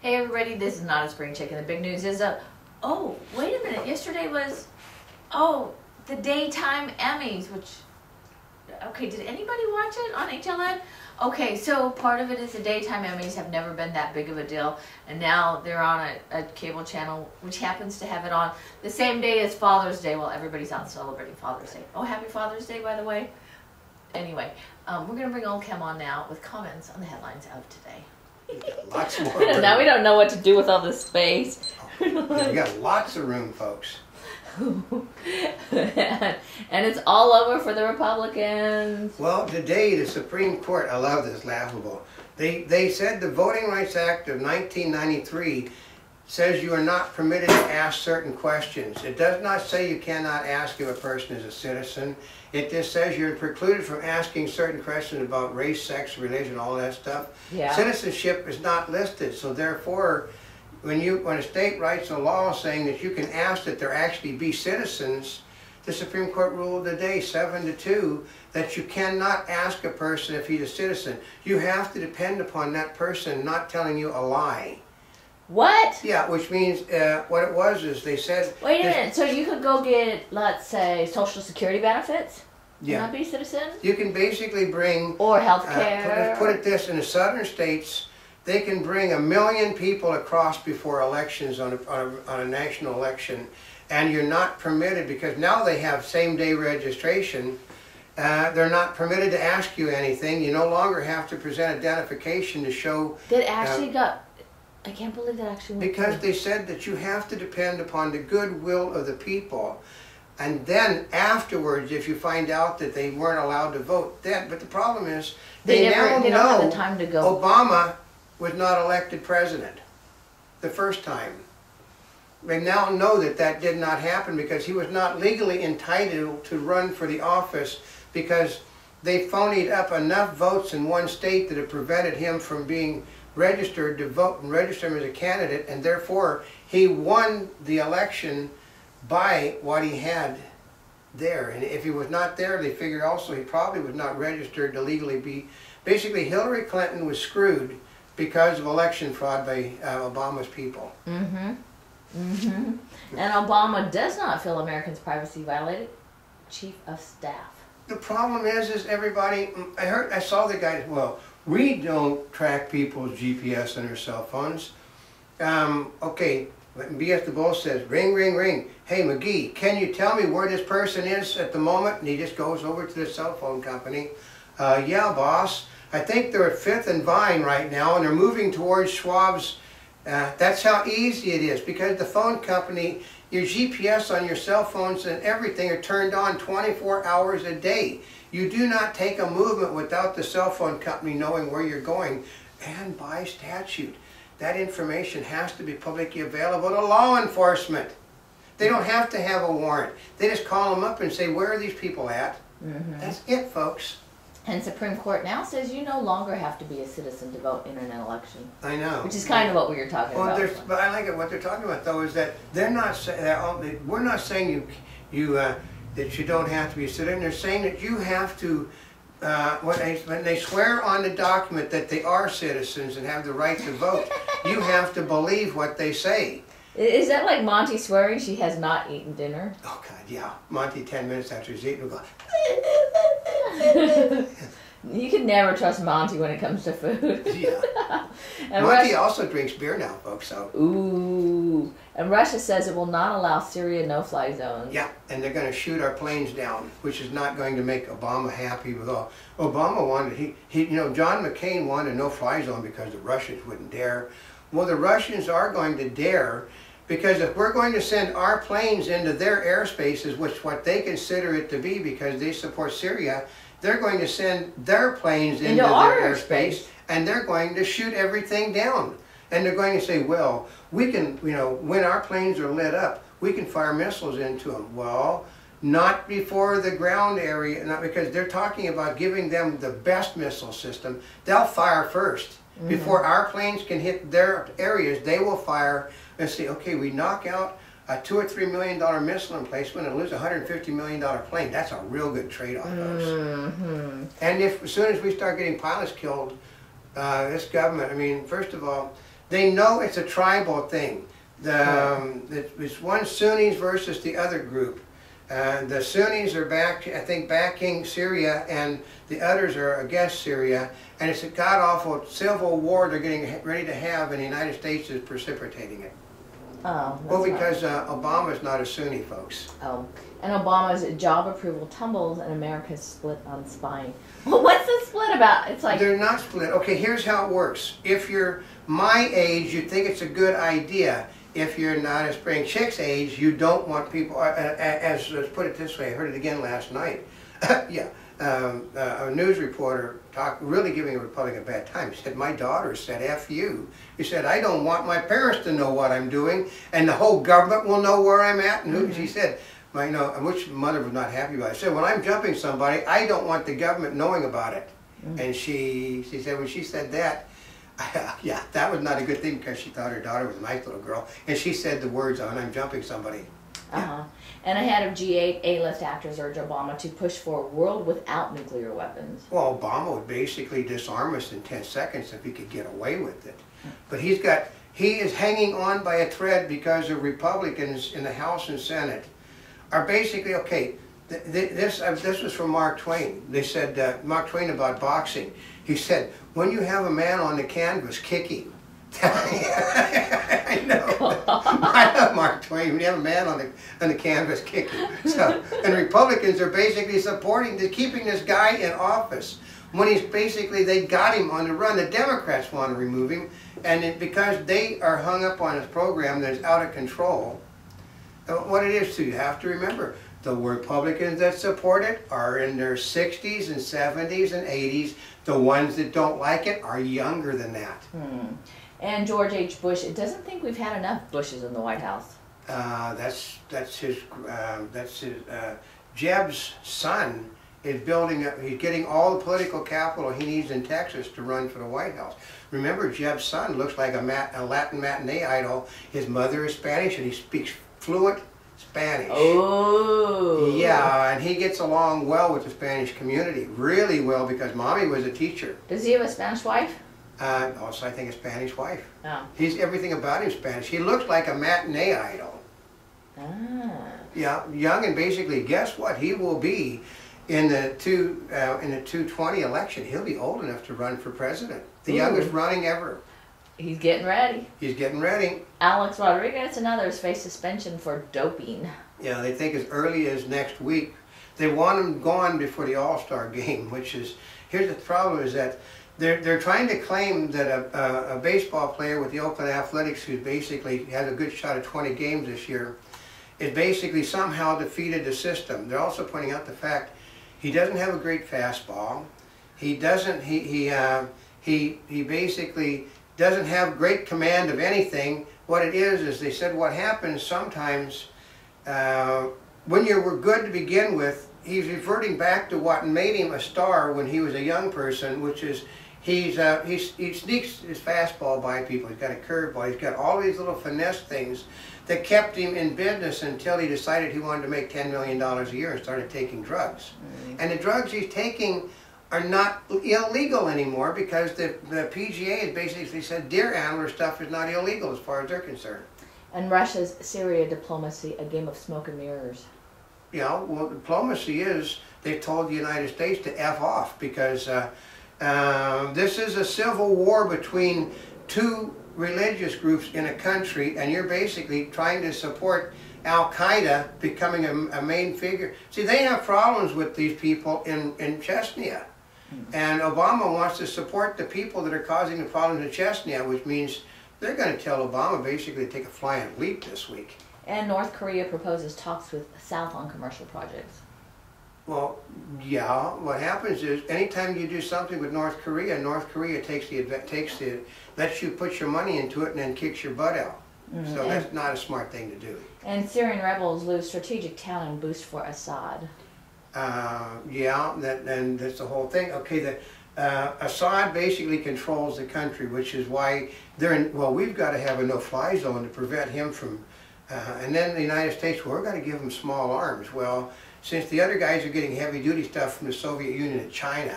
Hey everybody, this is not a spring chicken. The big news is uh oh, wait a minute. Yesterday was oh, the daytime Emmys, which okay, did anybody watch it on HLN? Okay, so part of it is the daytime Emmys have never been that big of a deal, and now they're on a, a cable channel which happens to have it on the same day as Father's Day while everybody's out celebrating Father's Day. Oh, happy Father's Day, by the way. Anyway, um, we're going to bring Oldecam on now with comments on the headlines of today. Lots more. now we don't know what to do with all this space. we got lots of room, folks. and it's all over for the Republicans. Well, today the Supreme Court, I love this, laughable. They, they said the Voting Rights Act of 1993 says you are not permitted to ask certain questions. It does not say you cannot ask if a person is a citizen. It just says you're precluded from asking certain questions about race, sex, religion, all that stuff. Yeah. Citizenship is not listed, so therefore, when you when a state writes a law saying that you can ask that there actually be citizens, the Supreme Court ruled today, seven to two, that you cannot ask a person if he's a citizen. You have to depend upon that person not telling you a lie. What? Yeah, which means uh, what it was is they said. Wait a minute. So you could go get, let's say, Social Security benefits, Yeah, not be a citizen, you can basically bring. or health Uh, care. put, it, put it this: in the southern states, they can bring a million people across before elections on a, on a, on a national election, and you're not permitted because now they have same-day registration. Uh, they're not permitted to ask you anything. You no longer have to present identification to show that actually got. I can't believe that actually. Because they said that you have to depend upon the goodwill of the people. And then afterwards, if you find out that they weren't allowed to vote, then, but the problem is, they, they, never. now They know the time to go. Obama was not elected president the first time. They now know that that did not happen because he was not legally entitled to run for the office because they phonied up enough votes in one state that it prevented him from being registered to vote and register him as a candidate and therefore he won the election by what he had there. And if he was not there, they figured also he probably was not registered to legally be. Basically, Hillary Clinton was screwed because of election fraud by uh, Obama's people. Mm-hmm. Mm-hmm. And Obama does not feel Americans' privacy violated. Chief of Staff. The problem is, is everybody. I heard, I saw the guy. Well, we don't track people's GPS on their cell phones. Um, okay, BS the Bull says, ring, ring, ring. Hey, McGee, can you tell me where this person is at the moment? And he just goes over to the cell phone company. Uh, yeah, boss. I think they're at Fifth and Vine right now, and they're moving towards Schwab's. Uh, that's how easy it is because the phone company, your GPS on your cell phones and everything are turned on 24 hours a day. You do not take a movement without the cell phone company knowing where you're going. And by statute, that information has to be publicly available to law enforcement. They don't have to have a warrant. They just call them up and say, where are these people at? Mm-hmm. That's it, folks. And Supreme Court now says you no longer have to be a citizen to vote in an election, I know. which is kind of what we were talking Well, about. but I like it. What they're talking about though is that they're not saying that all- they- we're not saying you you uh, that you don't have to be a citizen. They're saying that you have to. Uh, when, they, when they swear on the document that they are citizens and have the right to vote, you have to believe what they say. Is that like Monty swearing she has not eaten dinner? Oh God, yeah. Monty, ten minutes after he's eaten, will go. you can never trust Monty when it comes to food. Yeah. and Monty Russia, also drinks beer now, folks. So ooh, and Russia says it will not allow Syria no-fly zones. Yeah, and they're going to shoot our planes down, which is not going to make Obama happy with all. Obama wanted he he you know John McCain wanted no-fly zone because the Russians wouldn't dare. Well, the Russians are going to dare because if we're going to send our planes into their airspaces, which what they consider it to be because they support Syria, they're going to send their planes into, Into their airspace. airspace and they're going to shoot everything down. And they're going to say, well, we can, you know, when our planes are lit up, we can fire missiles into them. Well, not before the ground area, not because they're talking about giving them the best missile system. They'll fire 1st Before our planes can hit their areas, they will fire and say, okay, we knock out a two or three million dollar missile emplacement and lose a hundred and fifty million dollar plane. That's a real good trade-off. Mm-hmm. And if as soon as we start getting pilots killed, uh, this government, I mean, first of all, they know it's a tribal thing. The, um, it's one Sunnis versus the other group. Uh, the Sunnis are back, I think, backing Syria, and the others are against Syria. And it's a god awful civil war they're getting ready to have, and the United States is precipitating it. Oh, Well, that's right. because uh, Obama's not a Sunni, folks. Oh, and Obama's job approval tumbles, and America's split on spying. Well, what's the split about? It's like They're not split. Okay, here's how it works. If you're my age, you think it's a good idea. If you're not a spring chick's age, you don't want people. Uh, uh, as let's put it this way, I heard it again last night. yeah, um, uh, a news reporter talked, really giving a Republican a bad time. He said, "My daughter said F you." He said, "I don't want my parents to know what I'm doing, and the whole government will know where I'm at." And who, he said. My, you know, which mother was not happy about it. She said, when I'm jumping somebody, I don't want the government knowing about it. And she, she said, when she said that, yeah, that was not a good thing because she thought her daughter was a nice little girl. And she said the words on, I'm jumping somebody. Uh huh. And ahead of G8, A-list actors urge Obama to push for a world without nuclear weapons. Well, Obama would basically disarm us in 10 seconds if he could get away with it. But he's got, he is hanging on by a thread because the Republicans in the House and Senate are basically, okay, th- th- this, uh, this was from Mark Twain. They said, uh, Mark Twain about boxing. He said, when you have a man on the canvas, kick him. I know. I love Mark Twain. When you have a man on the on the canvas, kick him. So, and Republicans are basically supporting, the, keeping this guy in office when he's basically they got him on the run. The Democrats want to remove him, and it, because they are hung up on his program that's out of control. uh, What it is, too, you have to remember. The Republicans that support it are in their 60s and 70s and 80s. The ones that don't like it are younger than that. Hmm. And George H. Bush, it doesn't think we've had enough Bushes in the White House. Uh, that's that's his um, that's his uh, Jeb's son is building up. He's getting all the political capital he needs in Texas to run for the White House. Remember, Jeb's son looks like a, mat, a Latin matinee idol. His mother is Spanish and he speaks fluent Spanish. Oh. Yeah, and he gets along well with the Spanish community, really well because mommy was a teacher. Does he have a Spanish wife? Uh, also, I think a Spanish wife. Oh. He's everything about him Spanish. He looks like a matinee idol. Ah. Yeah, young and basically, guess what? He will be in the two uh, in the 220 election. He'll be old enough to run for president. The Ooh. youngest running ever. He's getting ready. He's getting ready. Alex Rodriguez and others face suspension for doping. Yeah, they think as early as next week. They want him gone before the All Star game, which is here's the problem: is that they're they're trying to claim that a, a, a baseball player with the Oakland Athletics, who basically has a good shot at 20 games this year, is basically somehow defeated the system. They're also pointing out the fact he doesn't have a great fastball. He doesn't. He he uh, he he basically doesn't have great command of anything. What it is is they said what happens sometimes uh, when you were good to begin with. He's reverting back to what made him a star when he was a young person, which is he's uh, he's, he sneaks his fastball by people. He's got a curveball. He's got all these little finesse things that kept him in business until he decided he wanted to make $10 million a year and started taking drugs. And the drugs he's taking are not illegal anymore because the, the PGA has basically said deer antler stuff is not illegal as far as they're concerned. And Russia's Syria diplomacy, a game of smoke and mirrors. Yeah, well, diplomacy is they've told the United States to F off because uh, uh, this is a civil war between two religious groups in a country, and you're basically trying to support Al Qaeda becoming a, a main figure. See, they have problems with these people in, in Chechnya. And Obama wants to support the people that are causing the problems in Chechnya, which means they're going to tell Obama basically to take a flying leap this week. And North Korea proposes talks with South on commercial projects. Well, yeah. What happens is anytime you do something with North Korea, North Korea takes the takes the lets you put your money into it and then kicks your butt out. Mhm. So that's not a smart thing to do. And Syrian rebels lose strategic town and boost for Assad. Uh, yeah, that and that's the whole thing. Okay, the uh, Assad basically controls the country, which is why they're in. Well, we've got to have a no-fly zone to prevent him from. Uh, and then the United States, well, we're going to give him small arms. Well, since the other guys are getting heavy-duty stuff from the Soviet Union and China,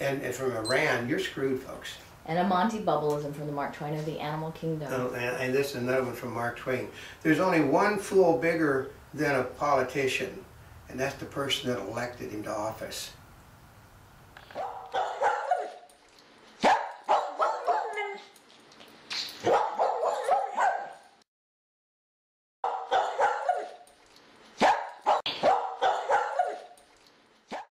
and, and from Iran, you're screwed, folks. and a Monty Bubbleism from the Mark Twain of the Animal Kingdom. Oh, and, and this is another one from Mark Twain. There's only one fool bigger than a politician, and that's the person that elected him to office.